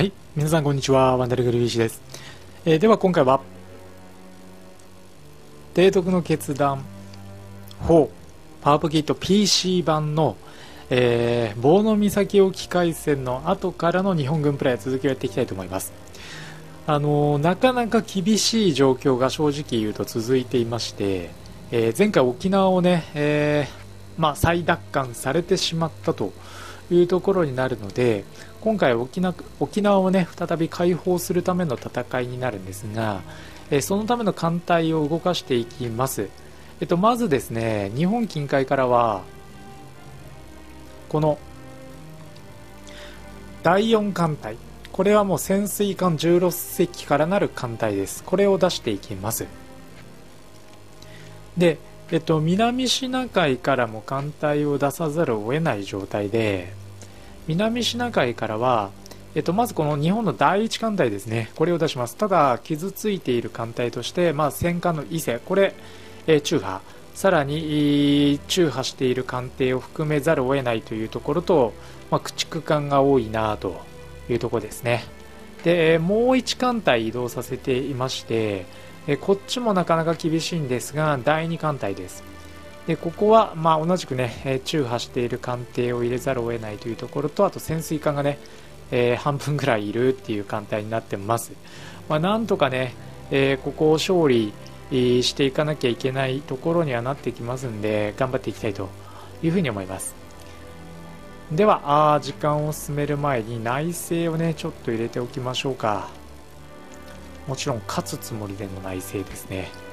はい。皆さんこんにちは。ワンダルグルビーシです、えー、では今回は提督の決断4パワーポケット PC 版の、えー、棒の岬沖海戦の後からの日本軍プレー続きをやっていきたいと思います。あのー、なかなか厳しい状況が正直言うと続いていまして、えー、前回沖縄をね、えまあ、再奪還されてしまったというところになるので今回沖縄沖縄をね再び解放するための戦いになるんですが、えそのための艦隊を動かしていきます、えっと、まずですね日本近海からはこの第4艦隊。これはもう潜水艦16隻からなる艦隊です。これを出していきます。でえっと、南シナ海からも艦隊を出さざるを得ない状態で南シナ海からは、えっと、まずこの日本の第一艦隊ですね。これを出します。ただ傷ついている艦隊として、まあ、戦艦の伊勢。これ、えー、中波。さらに中波している艦艇を含めざるを得ないというところと、まあ、駆逐艦が多いなというところですね。でもう1艦隊移動させていましてこっちもなかなか厳しいんですが第2艦隊です。でここは、まあ、同じくね、え中波している艦艇を入れざるを得ないというところとあと潜水艦がね、えー、半分ぐらいいるっていう艦隊になってます、まあ、なんとかね、えー、ここを勝利していかなきゃいけないところにはなってきますんで頑張っていきたいというふうに思います。ではあ時間を進める前に内政をねちょっと入れておきましょうか。もちろん勝つつもりでの内政ですね。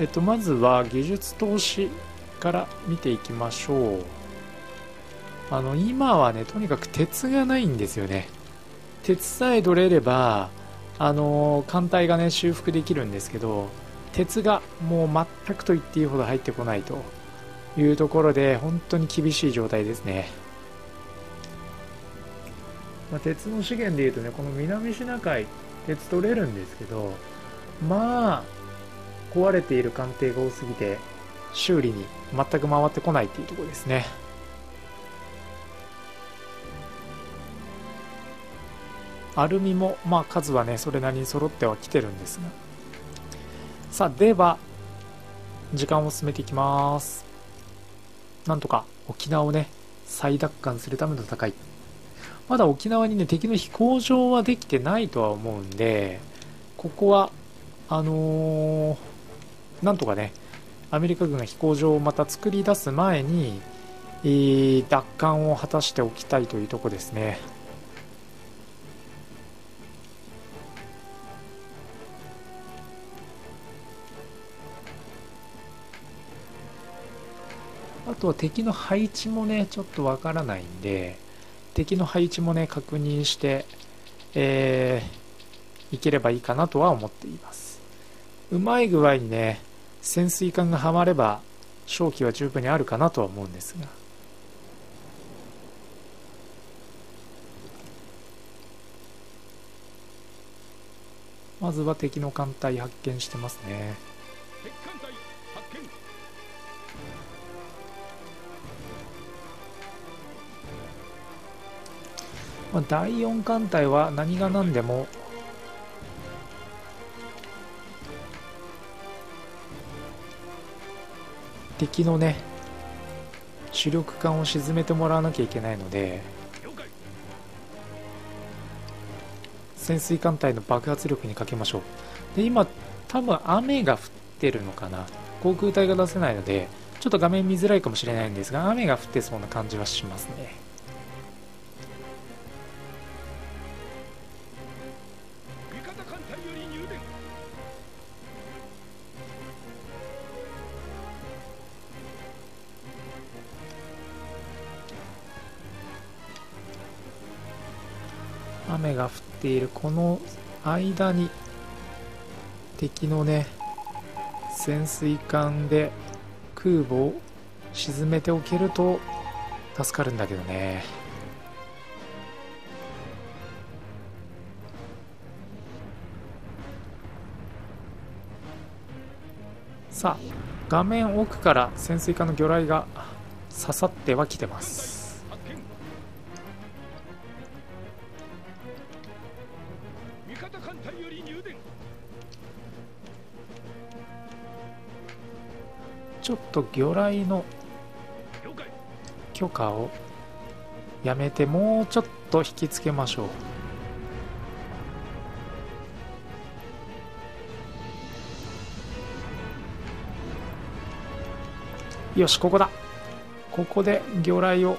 えっとまずは技術投資から見ていきましょう。あの今はねとにかく鉄がないんですよね。鉄さえ取れればあの艦隊がね修復できるんですけど鉄がもう全くと言っていいほど入ってこないというところで本当に厳しい状態ですね。まあ、鉄の資源でいうとねこの南シナ海鉄取れるんですけどまあ壊れている艦艇が多すぎて修理に全く回ってこないっていうところですね。アルミもまあ数はねそれなりに揃ってはきてるんですが。さあでは時間を進めていきます。なんとか沖縄をね再奪還するための戦い。まだ沖縄にね、敵の飛行場はできてないとは思うんで、ここは、あのー、なんとかね、アメリカ軍が飛行場をまた作り出す前に、えー、奪還を果たしておきたいというとこですね。あとは敵の配置もね、ちょっとわからないんで、敵の配置もね確認して、えー、いければいいかなとは思っていますうまい具合にね潜水艦がはまれば勝機は十分にあるかなとは思うんですが。まずは敵の艦隊発見してますね。まあ、第4艦隊は何が何でも敵のね主力艦を沈めてもらわなきゃいけないので潜水艦隊の爆発力にかけましょう。で今多分雨が降ってるのかな。航空隊が出せないのでちょっと画面見づらいかもしれないんですが雨が降ってそうな感じはしますね。ているこの間に敵のね潜水艦で空母を沈めておけると助かるんだけどね。さあ画面奥から潜水艦の魚雷が刺さってはきてます。ちょっと魚雷の許可をやめてもうちょっと引きつけましょう。よしここだ。ここで魚雷を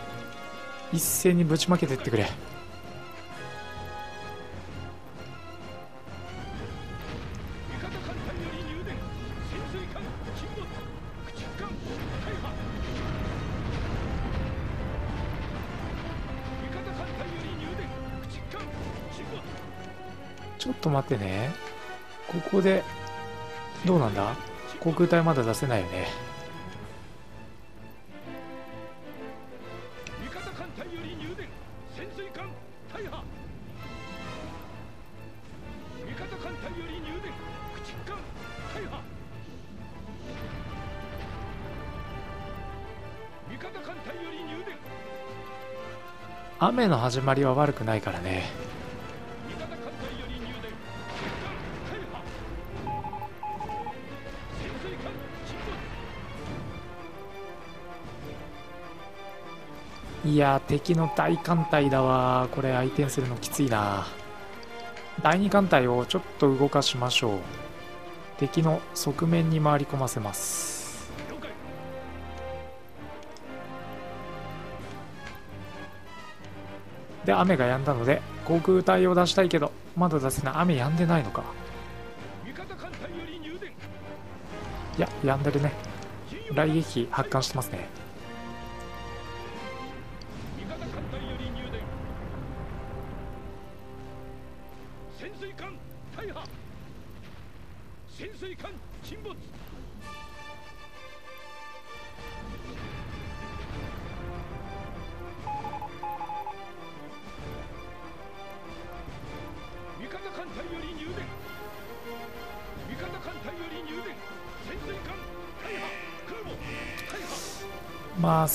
一斉にぶちまけてってくれと待ってね。ここでどうなんだ？航空隊まだ出せないよね。味方艦隊より入電。潜水艦大破味方艦隊より入電駆逐艦大破味方艦隊より入電。雨の始まりは悪くないからねいや敵の大艦隊だわ。これ相手にするのきついな。第二艦隊をちょっと動かしましょう。敵の側面に回り込ませます。で雨が止んだので航空隊を出したいけどまだ出せない。雨止んでないのか。いや止んでるね。雷撃発艦してますね。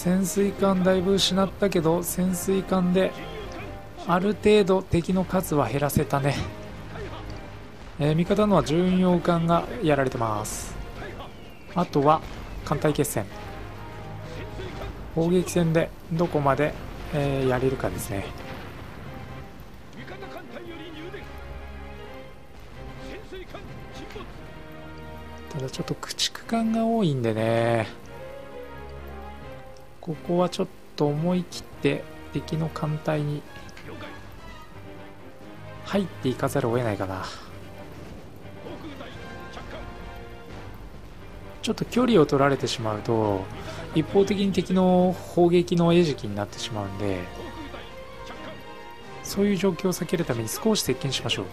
潜水艦だいぶ失ったけど潜水艦である程度敵の数は減らせたね、えー味方のは巡洋艦がやられてます。あとは艦隊決戦。砲撃戦でどこまで、えーやれるかですね。ただちょっと駆逐艦が多いんでね。ここはちょっと思い切って敵の艦隊に入っていかざるを得ないかな。ちょっと距離を取られてしまうと一方的に敵の砲撃の餌食になってしまうんでそういう状況を避けるために少し接近しましょう。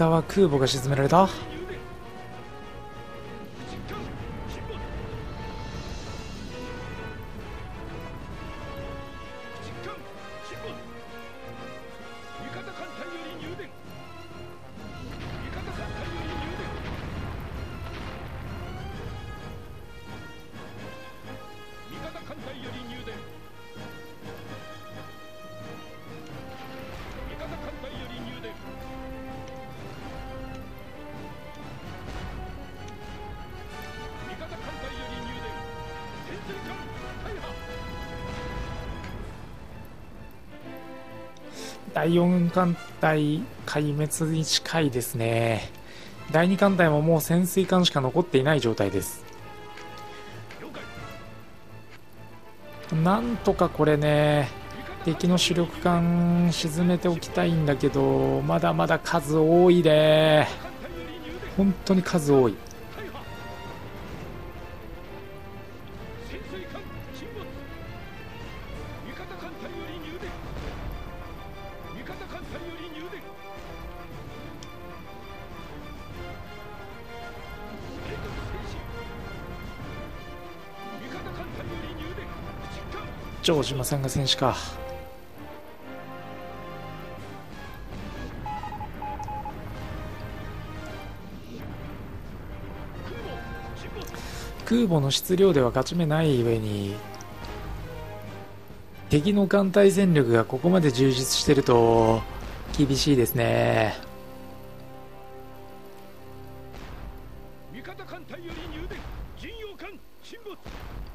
ターは空母が沈められた。第4艦隊壊滅に近いですね。第2艦隊ももう潜水艦しか残っていない状態です。なんとかこれね敵の主力艦沈めておきたいんだけどまだまだ数多いね本当に数多い。城島さんが選手か。空母の質量では勝ち目ない上に敵の艦隊戦力がここまで充実してると厳しいですね。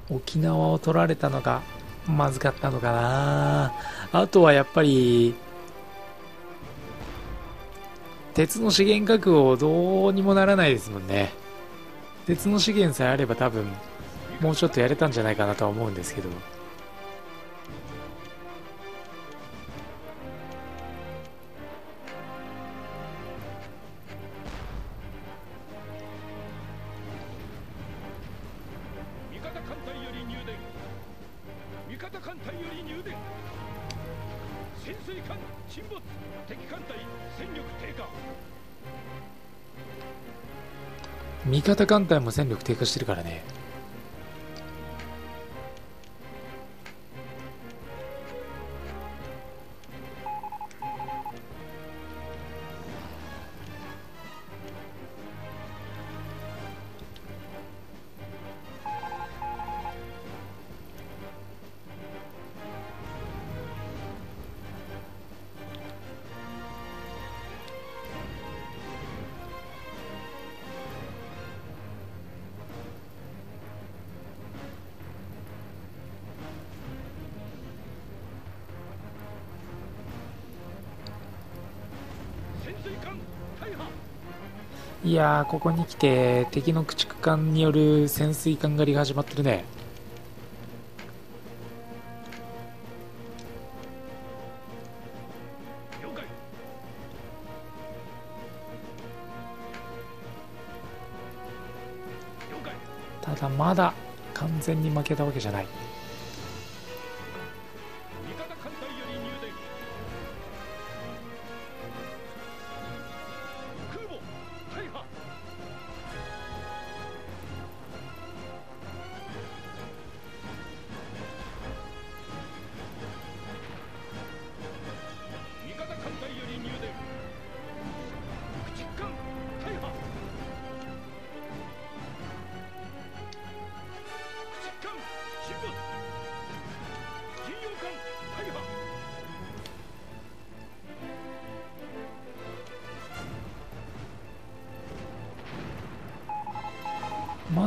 沖縄を取られたのがまずかったのかな。あとはやっぱり鉄の資源確保どうにもならないですもんね。鉄の資源さえあれば多分もうちょっとやれたんじゃないかなとは思うんですけど。味方艦隊も戦力低下してるからね。いやーここに来て敵の駆逐艦による潜水艦狩りが始まってるね。ただまだ完全に負けたわけじゃない。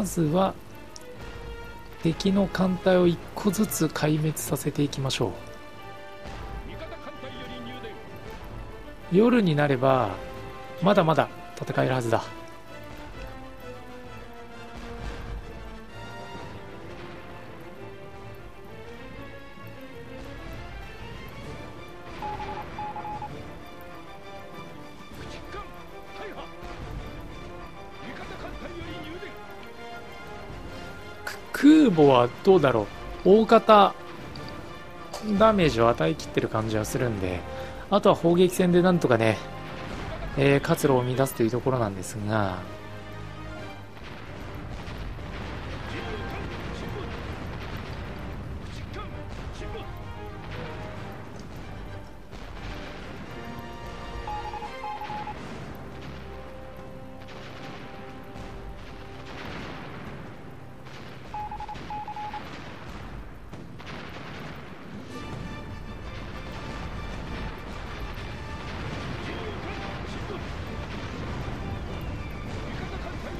ずは敵の艦隊を1個ずつ壊滅させていきましょう。夜になればまだまだ戦えるはずだ。空母はどうだろう。大型ダメージを与えきってる感じはするんであとは砲撃戦でなんとかね、えー活路を生み出すというところなんですが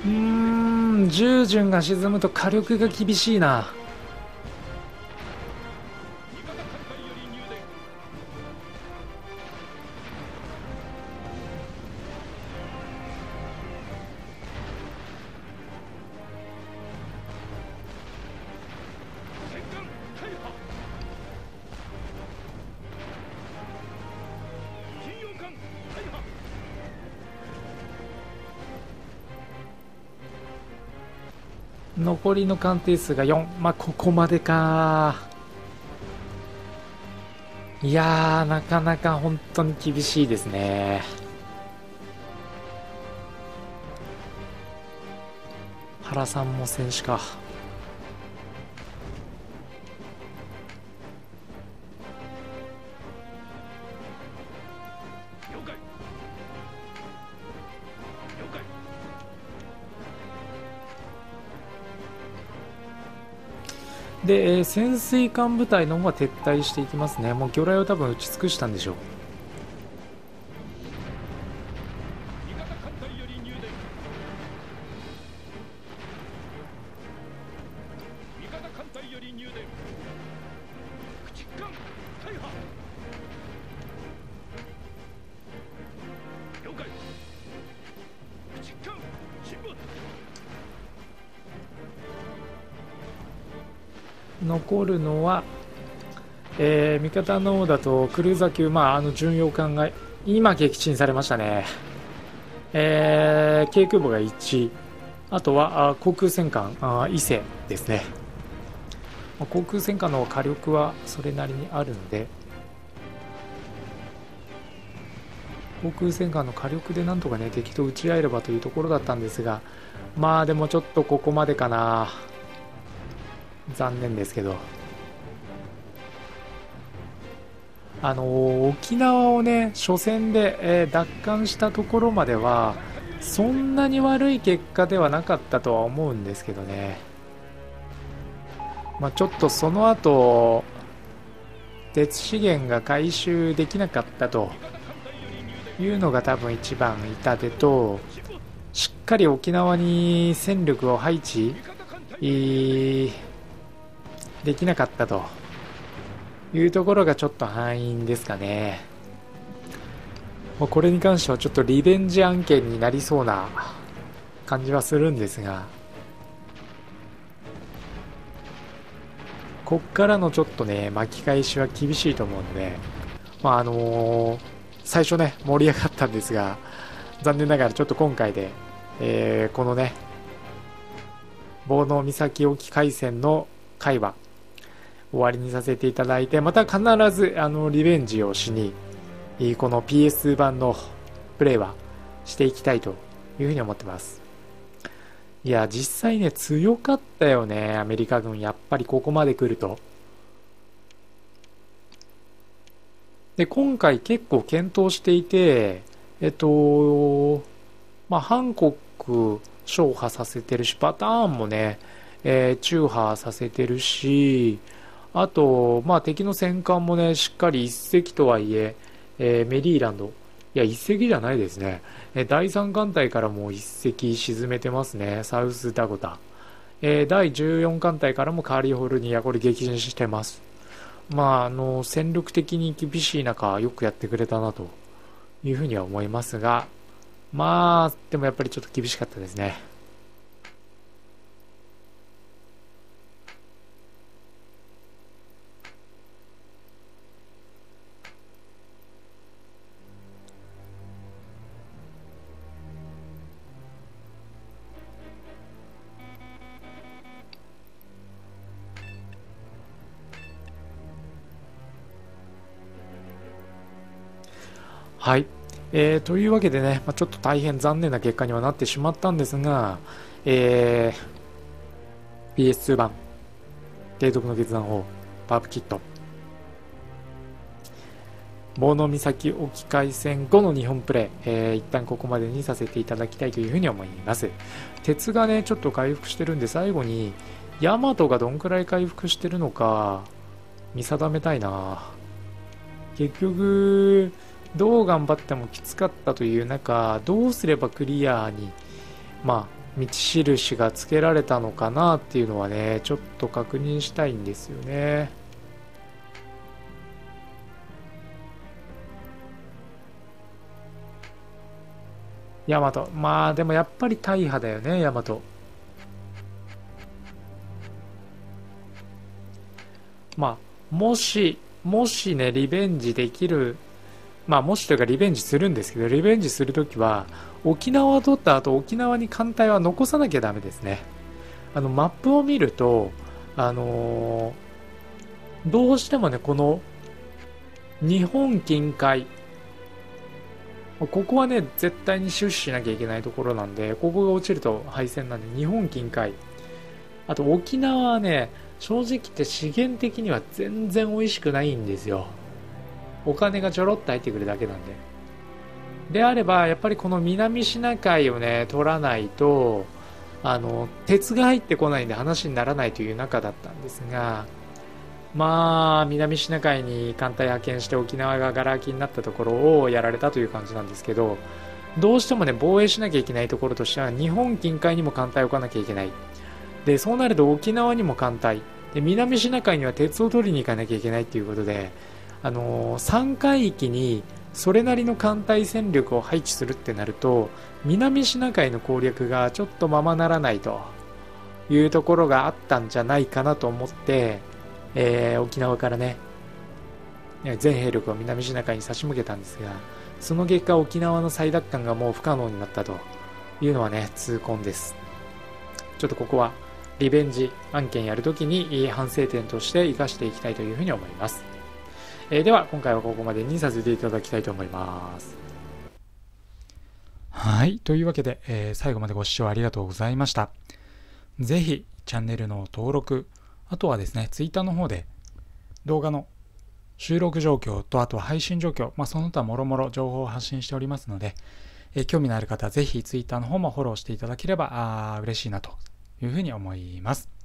うーん従順が沈むと火力が厳しいな。残りの鑑定数が4まあここまでか。いやなかなか本当に厳しいですね。原さんも選手か。で、えー潜水艦部隊の方は撤退していきますね。もう魚雷を多分打ち尽くしたんでしょう。味方艦隊より入電。味方艦隊より入電駆逐艦大破残るのは、えー味方の方だとクルーザー級、まあ、あの巡洋艦が今撃沈されましたね、えー、軽空母が1あとはあ航空戦艦あ伊勢ですね。まあ航空戦艦の火力はそれなりにあるので航空戦艦の火力でなんとかね敵と打ち合えればというところだったんですがまあでもちょっとここまでかな。残念ですけど。あの沖縄をね初戦で、えー奪還したところまではそんなに悪い結果ではなかったとは思うんですけどね、まあ、ちょっとその後鉄資源が回収できなかったというのが多分一番痛手としっかり沖縄に戦力を配置できなかったというところがちょっと敗因ですかね。もうこれに関してはちょっとリベンジ案件になりそうな感じはするんですが、こっからのちょっとね、巻き返しは厳しいと思うので、まああのー最初ね、盛り上がったんですが、残念ながらちょっと今回で、えーこのね、棒の岬沖海戦の会話終わりにさせていただいてまた必ずあのリベンジをしにこの PS 版のプレイはしていきたいというふうに思ってます。いや実際ね強かったよねアメリカ軍。やっぱりここまで来ると。で今回結構検討していてえっとまあハンコック消破させてるしパターンもねえー中破させてるし、あと、まあ、敵の戦艦もね、しっかり一隻とはいえ、えーメリーランド、いや、一隻じゃないですね、え第3艦隊からも一隻沈めてますね、サウスダコタ。えー第14艦隊からもカリフォルニア、これ撃沈してます。まあ、あの、戦力的に厳しい中、よくやってくれたなというふうには思いますが、まあ、でもやっぱりちょっと厳しかったですね。えーというわけでね、まあ、ちょっと大変残念な結果にはなってしまったんですが、えー PS2 版継続の決断法パープキット。棒の岬沖海戦後の日本プレイ、えー一旦ここまでにさせていただきたいというふうに思います。鉄がねちょっと回復してるんで最後にヤマトがどんくらい回復してるのか見定めたいな。結局どう頑張ってもきつかったという中どうすればクリアにまあ道印がつけられたのかなっていうのはねちょっと確認したいんですよね。ヤマト。まあでもやっぱり大破だよねヤマト。まあもしもしねリベンジできるまあもしというかリベンジするんですけどリベンジするときは沖縄を取った後沖縄に艦隊は残さなきゃダメですね。あのマップを見るとあのーどうしてもねこの日本近海ここはね絶対に出資しなきゃいけないところなんでここが落ちると敗戦なんで日本近海。あと沖縄はね正直言って資源的には全然美味しくないんですよ。お金がちょろっと入ってくるだけなんで。であればやっぱりこの南シナ海をね取らないとあの鉄が入ってこないんで話にならないという中だったんですがまあ南シナ海に艦隊派遣して沖縄ががら空きになったところをやられたという感じなんですけどどうしてもね防衛しなきゃいけないところとしては日本近海にも艦隊を置かなきゃいけない。でそうなると沖縄にも艦隊で南シナ海には鉄を取りに行かなきゃいけないということであの、3海域にそれなりの艦隊戦力を配置するってなると南シナ海の攻略がちょっとままならないというところがあったんじゃないかなと思って、えー、沖縄からね全兵力を南シナ海に差し向けたんですがその結果沖縄の再奪還がもう不可能になったというのはね痛恨です。ちょっとここはリベンジ案件やるときに反省点として生かしていきたいというふうに思います。えー、では今回はここまでにさせていただきたいと思います。はい。というわけで、えー、最後までご視聴ありがとうございました。ぜひチャンネルの登録あとはですね Twitter の方で動画の収録状況とあとは配信状況、まあ、その他もろもろ情報を発信しておりますので、えー、興味のある方はぜひ Twitter の方もフォローしていただければあ嬉しいなというふうに思います。